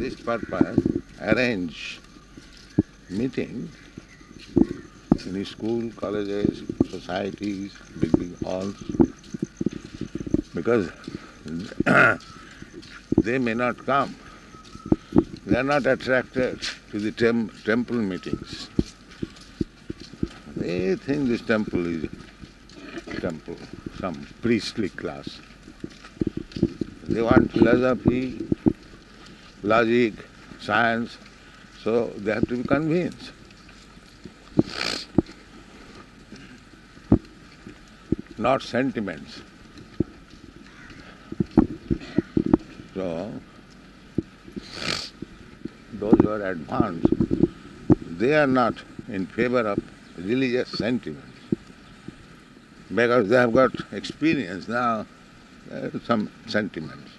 this purpose, arrange meeting in school, colleges, societies, big, big halls, because they may not come. They are not attracted to the tem- temple meetings. They think this temple is temple, some priestly class. They want philosophy, logic, science, so they have to be convinced. Not sentiments. So, those who are advanced, they are not in favor of religious sentiments because they have got experience now, uh, some sentiments.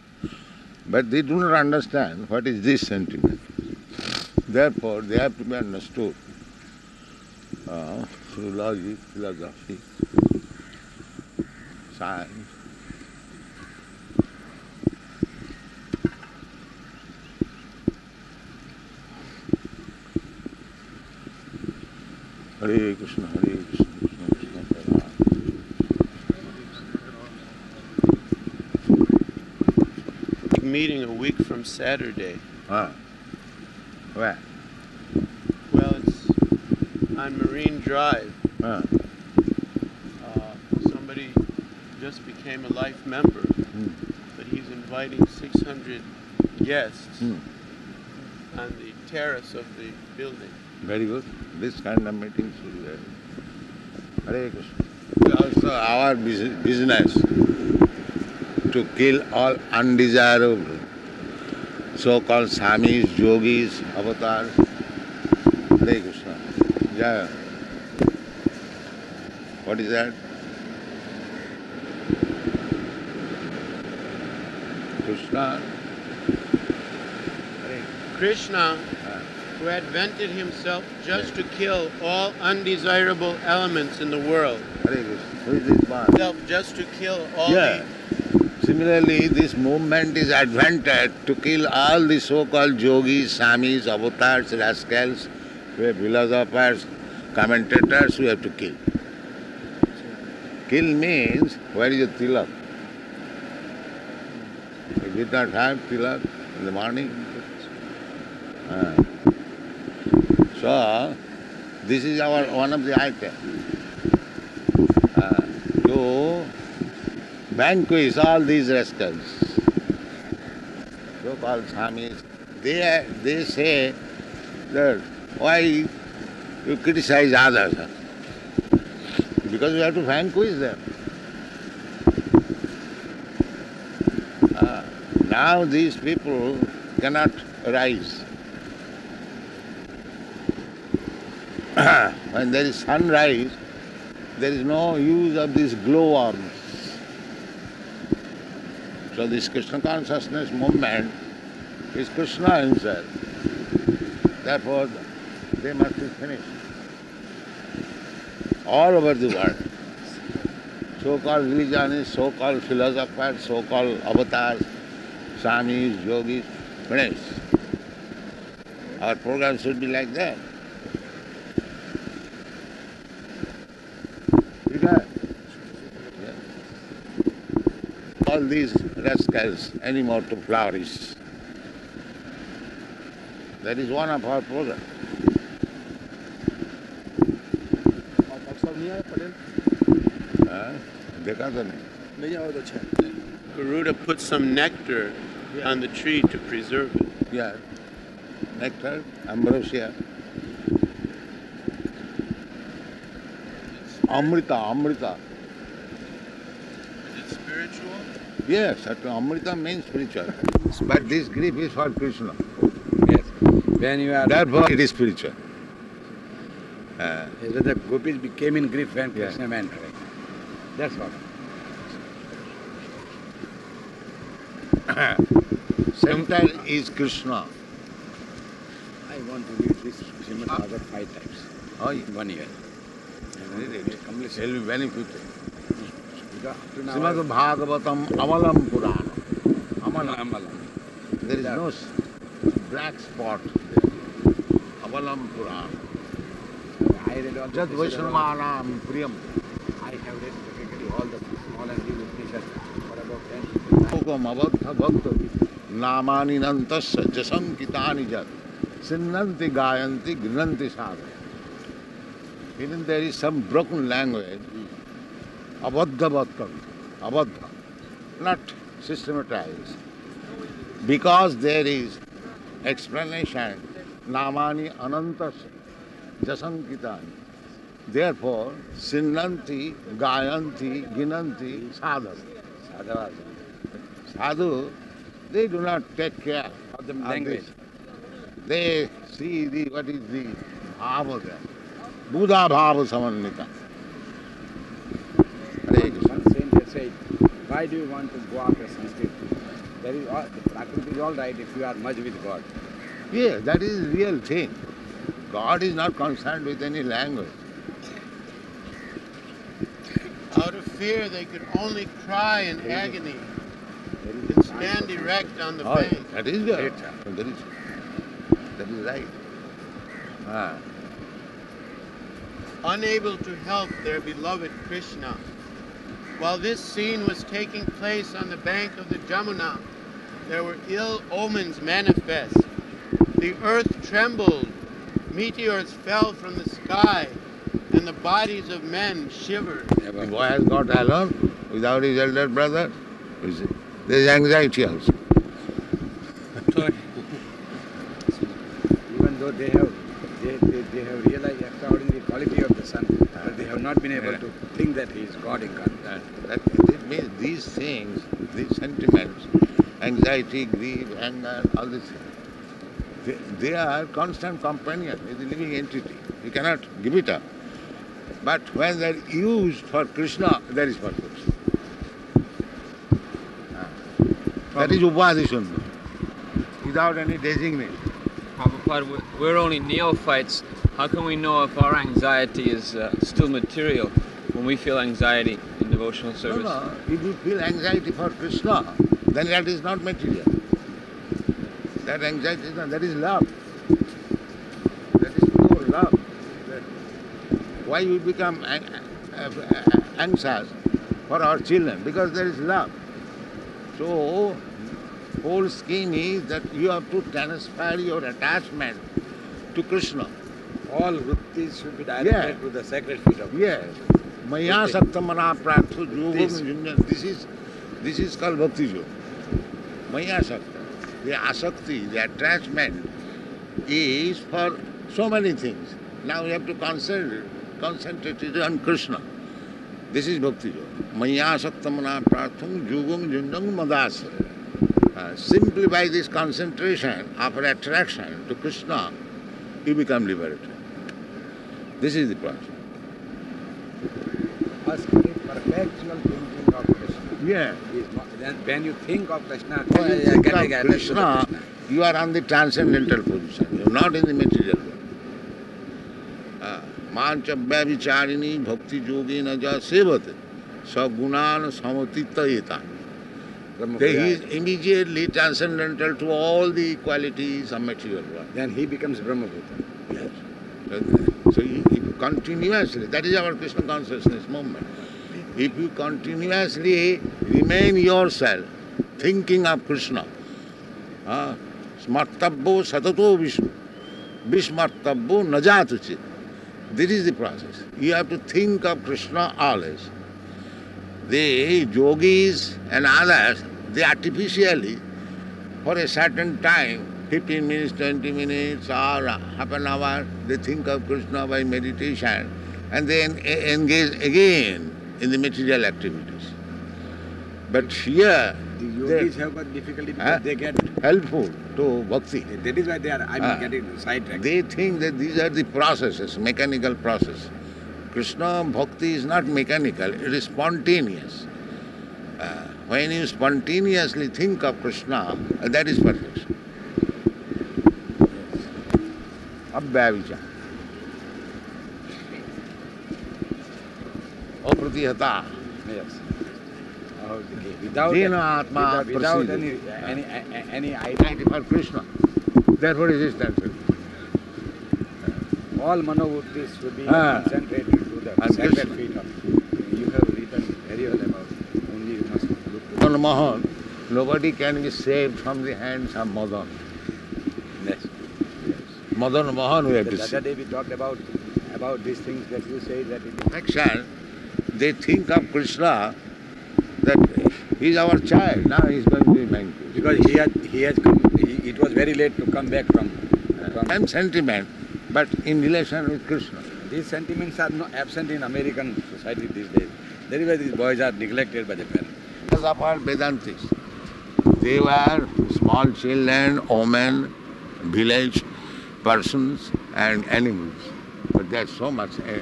But they do not understand what is this sentiment. Therefore, they have to be understood uh, through logic, philosophy, science. Hare Krishna, Hare Krishna, Meeting a week from Saturday. Ah. Where? Well, it's on Marine Drive. Ah. Uh, somebody just became a life member, Hmm. but he's inviting 600 guests Hmm. on the terrace of the building. Very good. This kind of meetings will be very Hare Krishna. Also our business to kill all undesirable so-called swamis, yogis, avatars. Hare Krishna. Yeah. What is that? Krishna. Krishna, who had vented himself just to kill all undesirable elements in the world, Hare Krishna. Who is this man? himself just to kill all Yeah. Similarly, this movement is advented to kill all the so-called yogis, swamis, avatars, rascals, philosophers, commentators we have to kill. Kill means, where is the tilak? We did not have tilak in the morning. Ah. So, this is our one of the items. Ah, to vanquish all these rascals, so-called Swamis, they, they say that why you criticize others? Because you have to vanquish them. Uh, now these people cannot rise. when there is sunrise, there is no use of these glowworms. So this Krishna consciousness movement is Krishna himself. Therefore, they must be finished. All over the world. So-called religionists, so-called philosophers, so-called avatars, swamis, yogis, finished. Our program should be like that. You got all these rascals anymore to flourish. That is one of our programs. Garuda put some nectar yeah. on the tree to preserve it. Yeah, nectar, ambrosia. Amrita, Amrita. Yes, Amrita means spiritual. But this grief is for Krishna. Yes. When you are Therefore it is spiritual. Uh, Yes, the gopis became in grief when Krishna went away. That's what. center is Krishna. I want to read this Srimad Bhagavad five times Oh, in one year. I want Read to it. complete Shall be benefited. Because up to now, Srimad Bhagavatam अमलम पुराण अमल अमल there is no black spot अवलम पुराण जद वैष्णवानाम प्रियम अबद्ध भक्त नामानिनंत जशंकिता जत सिन्नति गायंती गृहंती साधन there is some broken language abadha bhakta, abadha, not systematized. Because there is explanation, namani anantasya jasankitani. Therefore, sinnanti, gayanti, ginanti. Sadhavas. Sadhu, they do not take care Of the language. They see the what is the bhava there. Buddha bhava samannita. Hare Krishna. One saint has said, why do you want to go after Sanskrit? There is all, the Prakriti is all right if you are merged with God. Yes, that is real thing. God is not concerned with any language. Out of fear, they could only cry in agony There is and stand erect on the Oh, bank. that is there. Great. That is, that is right. Ah. unable to help their beloved Krishna. While this scene was taking place on the bank of the Jamuna, there were ill omens manifest. The earth trembled, meteors fell from the sky, and the bodies of men shivered. The boy has got alone without his elder brother. There is anxiety also. Even though they have they, they, they have realized extraordinary quality of the sun, but they have not been able to think that he is God incarnate. And that, that means these things, these sentiments, anxiety, grief, anger, all these things, they, they are constant companion with the living entity. You cannot give it up. But when they are used for Krishna, there is purpose. Ah. That is upadhi sundar, without any designation. Prabhupada, we're- only neophytes. How can we know if our anxiety is uh, still material when we feel anxiety in devotional service? no. If you feel anxiety for Krishna, then that is not material. That anxiety is not, that is love. That is pure love. Why we become anxious for our children? Because there is love. So, whole scheme is that you have to transfer your attachment to Krishna. All vrittis should be directed Yeah. to the sacred feet of Yes. Maya saktamana pratho This. yogam This is this is called bhakti yoga. Maya sakta. The asakti, the attachment is for so many things. Now you have to concentrate, concentrate it on Krishna. This is bhakti yoga. Maya saktamana pratham yogam madasa. Uh, simply by this concentration of attraction to Krishna, you become liberated. This is the process. First, perpetual thinking of Krishna. Yeah. Then when you think of Krishna, When you think of attached to the Krishna, Krishna. you are on the transcendental position. You are not in the material world. Mancha vicharini bhakti yogi na ja sevate sagunan samatitayeta. He is immediately transcendental to all the qualities of material world. Then he becomes Brahmabhuta. Yes. So, so if you continuously, that is our Krishna consciousness movement. If you continuously remain yourself thinking of Krishna, uh, smartabbo satato vishnu, vismartabbo najatuchit. This is the process. You have to think of Krishna always. The yogis and others, they artificially, for a certain time, 15 minutes, 20 minutes, or half an hour, they think of Krishna by meditation and then engage again in the material activities. But here, The yogis have got difficulty because Huh? they get, helpful to bhakti. that is why they are, I mean, Ah. getting sidetracked. They think that these are the processes, mechanical process. Krishna bhakti is not mechanical, it is spontaneous. Uh, when you spontaneously think of Krishna, that is perfection. Abhyavicha. Apratihata. Yes. Okay. Without, atma without, without any, any, any idea. Identity for Krishna. Therefore it is natural. All manovrittis should be Ah. concentrated to the sacred feet of. You have written very well about. Only you must look to Madan Mohan, nobody can be saved from the hands of Madan. Yes. Madan Mohan we have The to see. other day we talked about about these things that you say that it is Action, they think of Krishna that he's our child, now he's going to be vanquished. because he had he has come. He, it was very late to come back from. from Same sentiment, but in relation with Krishna. These sentiments are no absent in American society these days. That is why these boys are neglected by the parents. Vedantis. They were small children, women, village persons and animals. But there's so much, uh,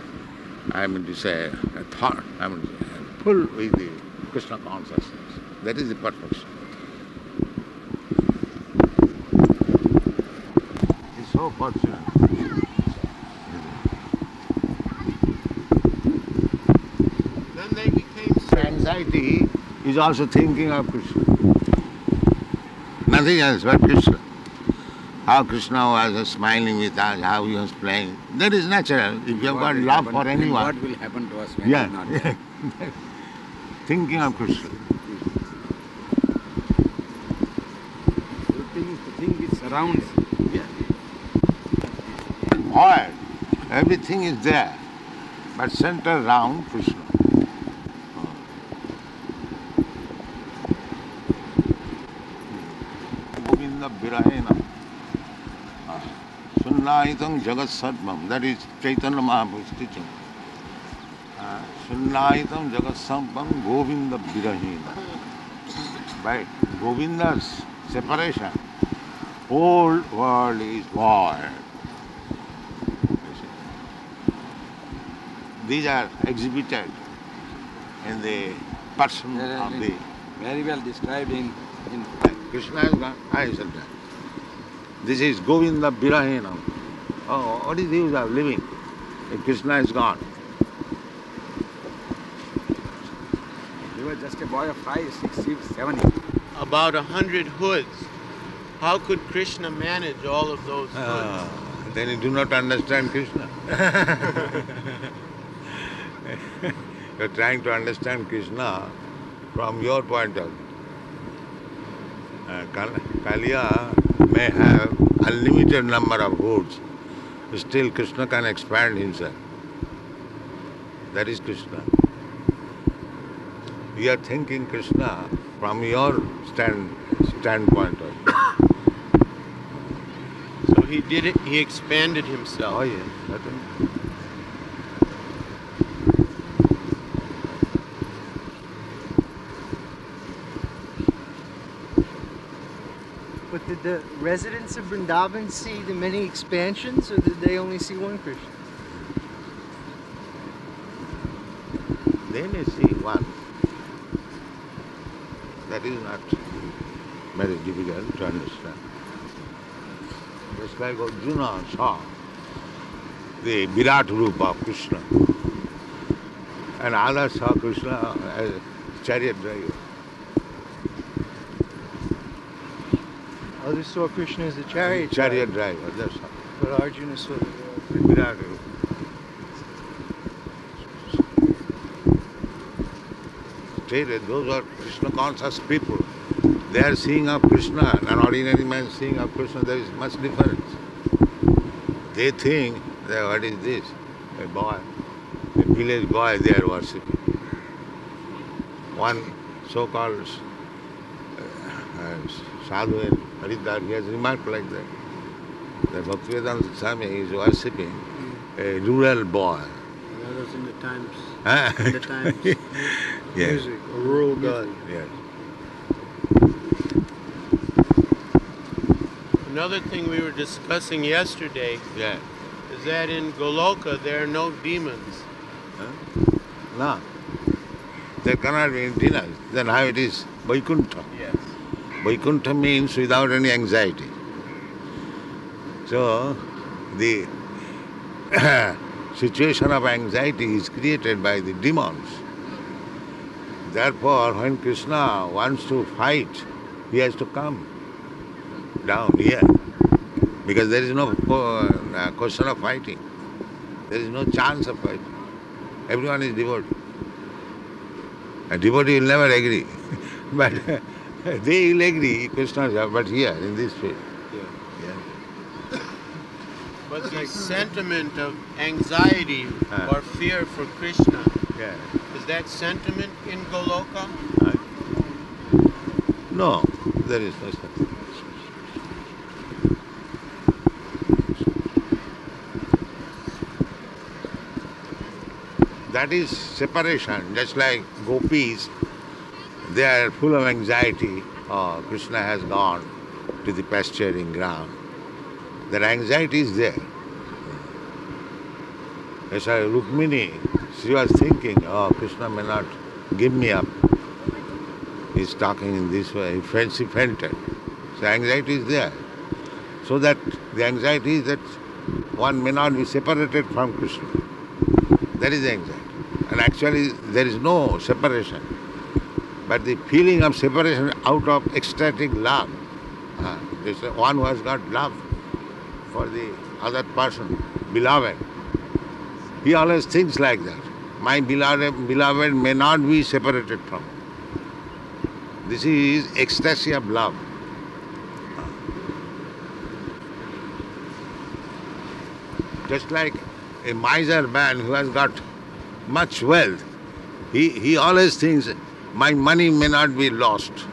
I mean to say, a thought, I mean, full with the Krishna consciousness. That is the perfection. It's so fortunate. Then they became certain. Anxiety is also thinking of Krishna. Nothing else but Krishna. How Krishna was smiling with us, how he was playing. That is natural. If you have What got love happen- for anyone, What will happen to us when yeah, not there? thinking of Krishna. The thing, the thing which surrounds. Void. Everything is there, but center round Krishna. Govinda Virahena. Sunnaitam Jagat Sarvam. That is Chaitanya Mahaprabhu's teaching. Uh, Sunnaitam Jagat Sarvam Govinda Virahena. By Govinda's separation, whole world is void. These are exhibited in the person of the Very well described in, in Krishna is gone. I said that. This is Govinda Virahena. Oh, what is the use of living if Krishna is gone? He was just a boy of five, six, six, seven. About a hundred hoods. How could Krishna manage all of those hoods? Ah, then you do not understand Krishna. You're trying to understand Krishna from your point of view. Kal- Kaliya may have unlimited number of hoods, still Krishna can expand himself. That is Krishna. You are thinking Krishna from your stand, standpoint of view. So he did it, he expanded himself. Oh yes, did the residents of Vrindavan see the many expansions, or did they only see one Krishna? They may see one. That is not very difficult to understand. Just like Arjuna saw the Virat Rupa of Krishna, and others saw Krishna as a chariot driver. Others saw Krishna as a chariot, Chariot driver, that's all. but Arjuna saw the Virat those are Krishna conscious people. They are seeing of Krishna, an ordinary man seeing of Krishna, there is much difference. They think that what is this? A boy, a village boy they are worshipping. One so-called sadhu in Haridwar, he has remarked like that. That Bhaktivedanta Swami is worshipping a rural boy. That was in the times. Huh? In the times. yes. Music, a rural guy. Yes. Another thing we were discussing yesterday Yeah. is that in Goloka there are no demons. Huh? No. There cannot be emptiness. Then how it is? Vaikuntha. Yes. Vaikuntha means without any anxiety. So, the situation of anxiety is created by the demons. Therefore, when Krishna wants to fight, he has to come down here. Because there is no uh, question of fighting. There is no chance of fighting. Everyone is devotee. A devotee will never agree. but they will agree, Krishna, but here, in this field. Yeah. yeah. But the sentiment of anxiety Ah. or fear for Krishna, Yeah. is that sentiment in Goloka? No, there is no thing. That is separation, just like gopis, they are full of anxiety. Oh, Krishna has gone to the pasturing ground. Their anxiety is there. As I Rukmini, she was thinking, oh, Krishna may not give me up. He's talking in this way, felt it. So anxiety is there. So that the anxiety is that one may not be separated from Krishna. That is anxiety. And actually there is no separation. But the feeling of separation out of ecstatic love. Uh, this one who has got love for the other person, beloved. He always thinks like that. My beloved, beloved may not be separated from. This is ecstasy of love. Just like a miser man who has got much wealth, he, he always thinks, my money may not be lost.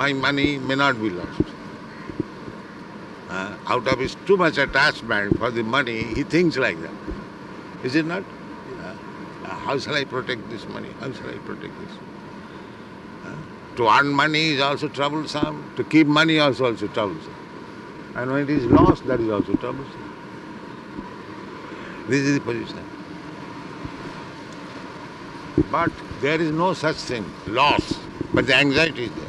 My money may not be lost. Uh, out of his too much attachment for the money, he thinks like that. Is it not? Uh, how shall I protect this money? How shall I protect this? Uh, to earn money is also troublesome. To keep money is also troublesome. And when it is lost, that is also troublesome. This is the position. But there is no such thing, loss. But the anxiety is there.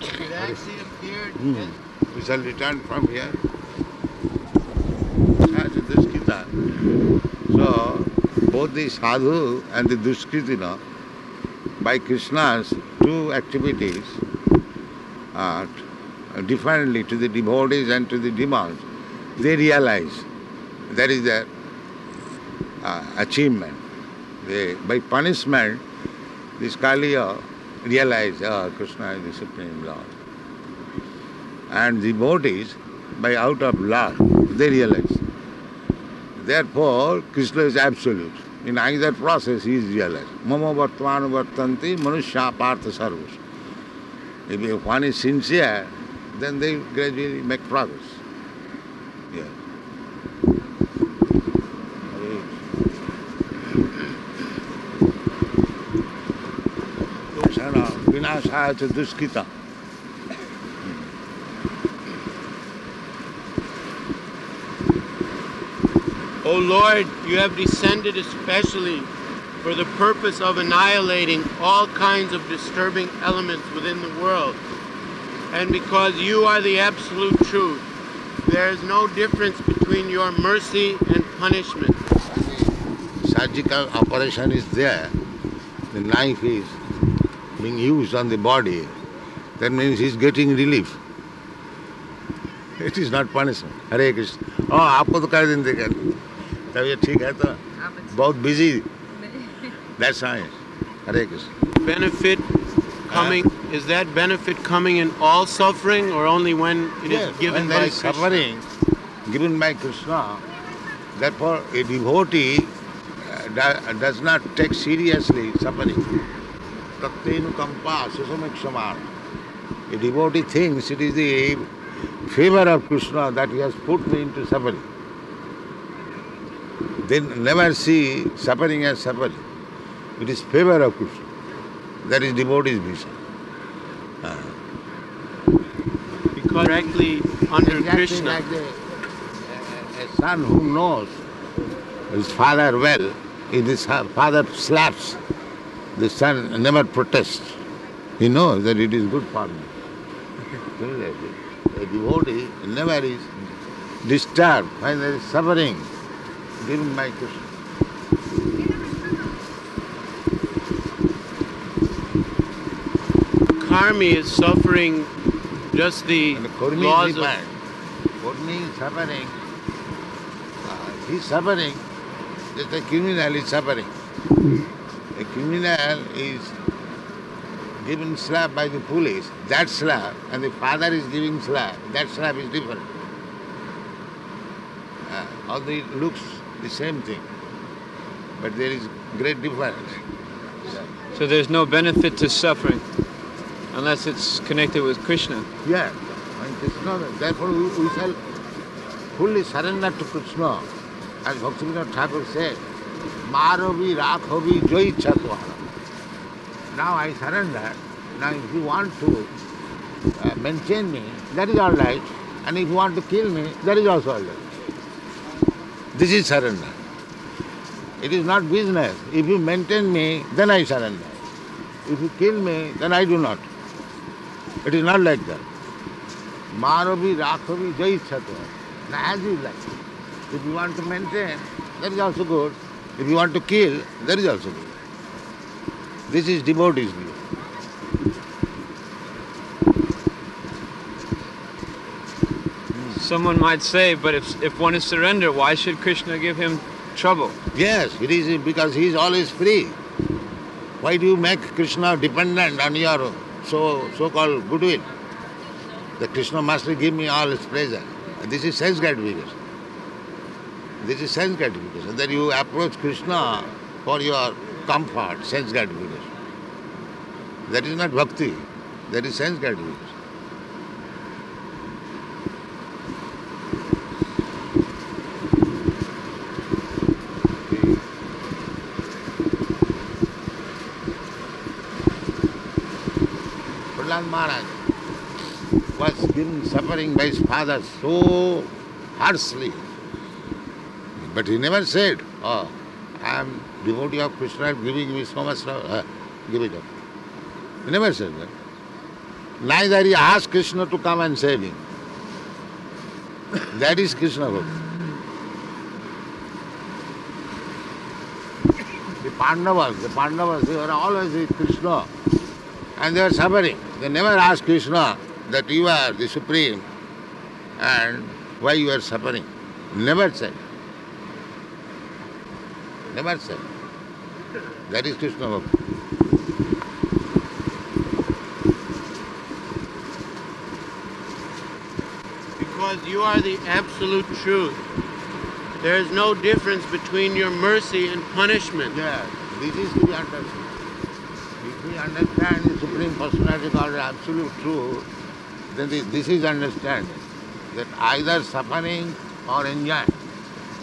It actually appeared as We shall return from here. Such a Duskita. So, both the sadhu and the Duskritina, by Krishna's two activities, are differently to the devotees and to the demons, they realize that is their uh, achievement. They, by punishment, this Kaliya realize, oh, Krishna is the Supreme Lord and the devotees, by out of love, they realize. Therefore, Krishna is absolute. In either process, he is realized. Mama vartmanu vartanti manusya partha sarvas. If one is sincere, then they gradually make progress. Yeah. Dukkana vinashaya cha duskita. O oh, Lord, you have descended especially for the purpose of annihilating all kinds of disturbing elements within the world. And because you are the absolute truth, there is no difference between your mercy and punishment. surgical operation is there, the knife is being used on the body, that means he's getting relief. It is not punishment. Hare Krishna oh, आपको तो कर देंगे कर तबीयत ठीक है तो बहुत busy that's science Hare Krishna Benefit coming, is that benefit coming in all suffering or only when it is Yes, given when there by is Krishna? suffering given by Krishna, therefore a devotee uh, do- does not take seriously suffering. Tattenu kampa susamiksamana. A devotee thinks it is the favor of Krishna that he has put me into suffering. They never see suffering as suffering. It is favor of Krishna. That is devotee's vision. Uh, because directly under Exactly Krishna. like the, a, a son who knows his father well, if his uh, father slaps, the son never protests. He knows that it is good for me. A devotee never is disturbed when there is suffering given by Krishna. karmi is suffering just the the Karmi laws is of. Karmi is suffering. Uh, he's suffering. Just a criminal is suffering. A criminal is given slap by the police. That slap, and the father is giving slap. That slap is different. Uh, although it looks the same thing, but there is great difference. So there's no benefit to suffering unless it's connected with Krishna. Yeah, and Krishna, therefore we, we shall fully surrender to Krishna. As Bhaktivinoda Thakur said, मारो भी राखो भी जो इच्छा तुम्हारा now I surrender now if you want to maintain me that is all right and if you want to kill me that is also all right this is surrender it is not business if you maintain me then I surrender if you kill me then I do not it is not like that मारो भी राखो भी जो इच्छा तुम्हारा as you like if you want to maintain that is also good If you want to kill, there is also good. This is devotee's view. Someone might say, but if, if one is surrender, why should Krishna give him trouble? Yes, it is because he is always free. Why do you make Krishna dependent on your so so-called goodwill? The Krishna must give me all his pleasure. This is sense gratification. This is sense gratification. That you approach Krishna for your comfort, sense gratification. That is not bhakti. That is sense gratification. Prahlad Maharaj was given suffering by his father so harshly. But he never said, Oh, I am devotee of Krishna giving me so much love. Uh, give it up. He never said that. Neither he asked Krishna to come and save him. That is Krishna Bhakti. The Pandavas, the Pandavas, they were always with Krishna and they were suffering. They never asked Krishna that you are the Supreme and why you are suffering. Never said. That is Krishna Bhakti. because you are the absolute truth. There is no difference between your mercy and punishment. Yes, this is to be understood. If we understand the Supreme Personality called Absolute Truth, then this, this is understanding that either suffering or enjoying,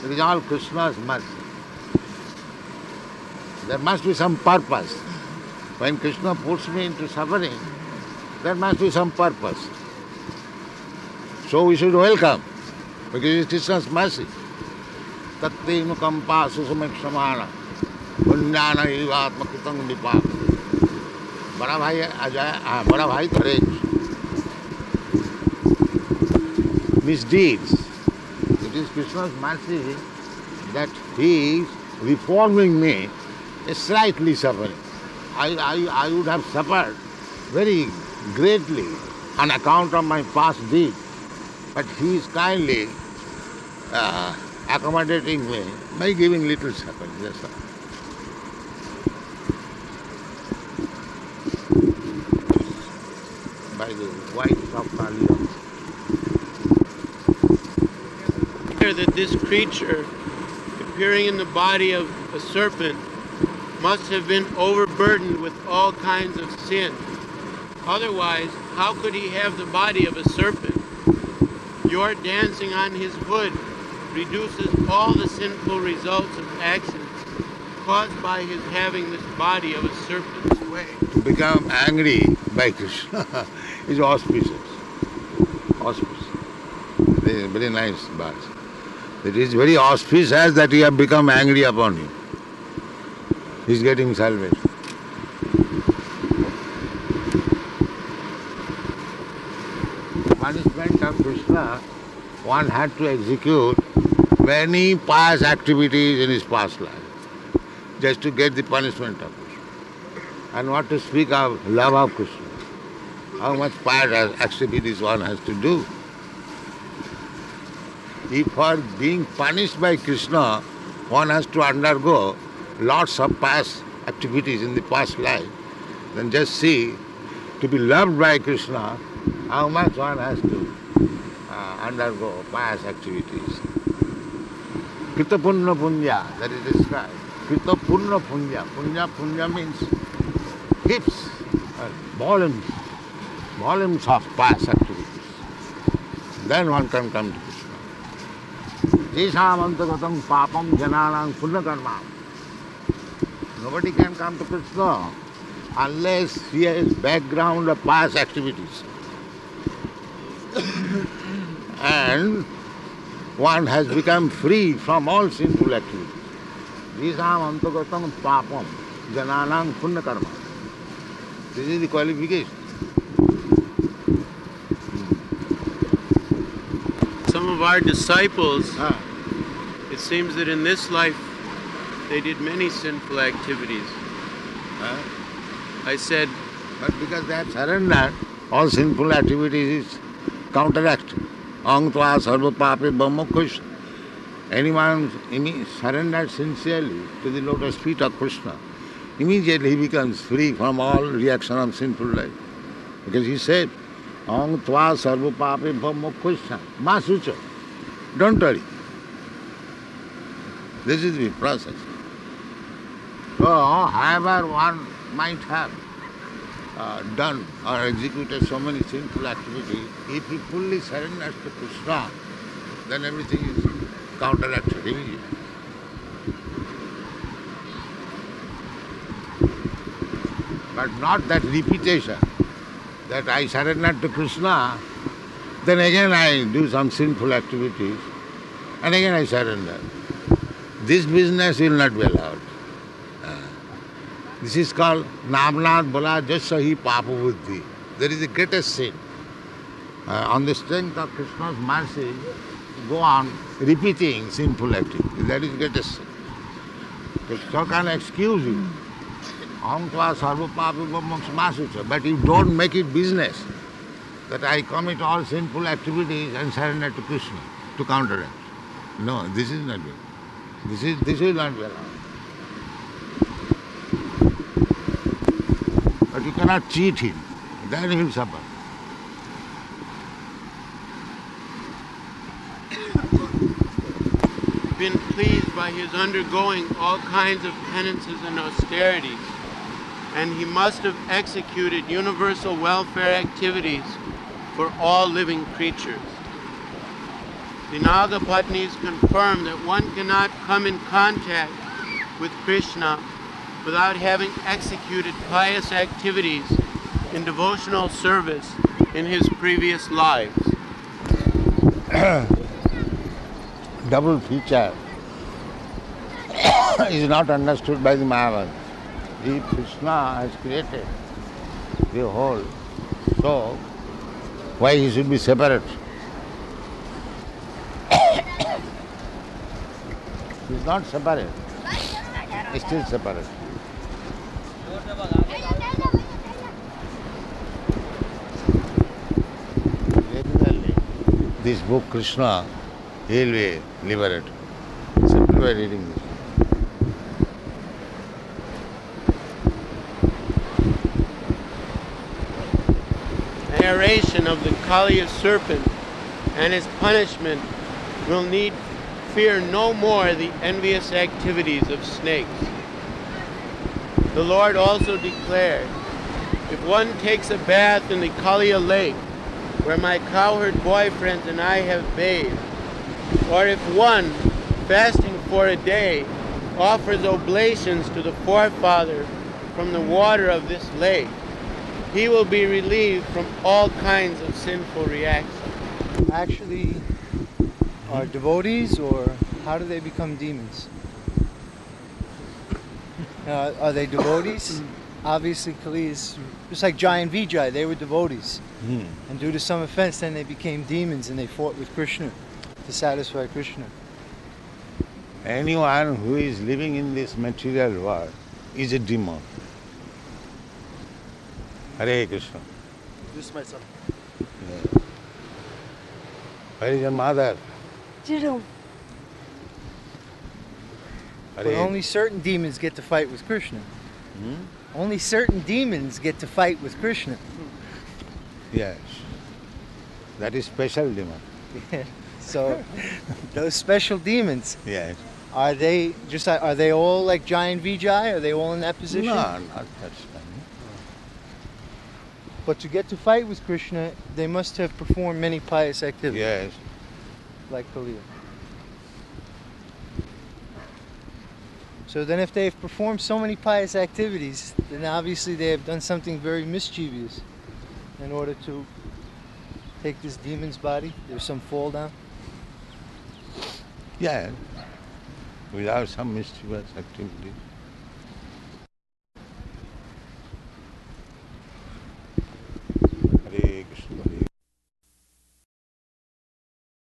it is all Krishna's mercy. There must be some purpose. When Krishna puts me into suffering, there must be some purpose. So we should welcome, because it is Krishna's mercy. तत्ते अनुकंपा सुसमित समान पुण्यान आत्मकृतंग निपाप बड़ा भाई अजय हाँ बड़ा भाई तो raise misdeeds. It is Krishna's mercy that he is reforming me slightly suffering. I, I, I would have suffered very greatly on account of my past deed, but he is kindly uh, accommodating me by giving little suffering. By the wife of Kaliya. That this creature, appearing in the body of a serpent, must have been overburdened with all kinds of sin. Otherwise, how could he have the body of a serpent? Your dancing on his hood reduces all the sinful results of actions caused by his having this body of a serpent's way. To become angry by Krishna is auspicious. Auspicious. Very, nice verse. It is very auspicious that you have become angry upon him. Is getting salvation. Punishment of Krishna, one had to execute many past activities in his past life just to get the punishment of Krishna. And what to speak of love of Krishna. how much pious activities one has to do. If for being punished by Krishna, one has to undergo lots of past activities in the past life, then just see to be loved by Krishna, how much one has to uh, undergo past activities. Krita Punna Punya, that is described. Krita Punna Punya. Punya Punya means heaps, uh, volumes, volumes of past activities. Then one can come to Krishna. Papam jananang punya karma. Nobody can come to Krishna unless he has background of pious activities. and one has become free from all sinful activities. Jisam antagatam papam jananang punya karma. This is the qualification. Some of our disciples, Ah, it seems that in this life they did many sinful activities. ah. I said, But because they have surrendered, all sinful activities is counteracted. Ang tva sarva pape brahma Anyone imme- surrendered sincerely to the lotus feet of Krishna, immediately he becomes free from all reaction of sinful life. Because he said, Ang tva sarva pape brahma Ma sucha. Don't worry. This is the process. So, however one might have uh, done or executed so many sinful activities, if he fully surrenders to Krishna, then everything is counteracted immediately. But not that repetition that I surrender to Krishna, then again I do some sinful activities, and again I surrender. This business will not be allowed. This is called Namnad Bala Jasahi Papa Buddhi. There is the greatest sin. Uh, on the strength of Krishna's mercy, go on repeating sinful activity. That is greatest sin. Krishna can excuse you. Aham tva sarva papa masucha. But you don't make it business that I commit all sinful activities and surrender to Krishna to counteract. No, this is not good. This is this will not be allowed. But you cannot cheat him. Then he will suffer. been pleased by his undergoing all kinds of penances and austerities, and he must have executed universal welfare activities for all living creatures. The Nagapatnis confirm that one cannot come in contact with Krishna without having executed pious activities in devotional service in his previous lives. double feature is not understood by the Mahavans. If Krishna has created the whole, so why he should be separate? he is not separate. He is still separate. This book Krishna, he will be liberated simply by reading this. narration of the Kaliya serpent and his punishment will need fear no more the envious activities of snakes. The Lord also declared, if one takes a bath in the Kaliya lake, where my cowherd boyfriends and I have bathed, or if one, fasting for a day, offers oblations to the forefather from the water of this lake, he will be relieved from all kinds of sinful reactions. Actually, are devotees, or how do they become demons? Uh, are they devotees? Obviously, Kali is just like Jai and Vijay. They were devotees, and due to some offense, then they became demons, and they fought with Krishna to satisfy Krishna. Anyone who is living in this material world is a demon. Hare Krishna. This is my son. Where is your mother? Jerome. But only certain demons get to fight with Krishna. Hmm? Only certain demons get to fight with Krishna. Yes. That is special demon. So those special demons Yes. are they just are they all like Jaya-Vijaya? Are they all in that position? No, not that kind. But to get to fight with Krishna, they must have performed many pious activities, Yes. like Kaliya. So then, if they've performed so many pious activities, then obviously they have done something very mischievous in order to take this demon's body. There's some fall down. Yeah, Without some mischievous activity.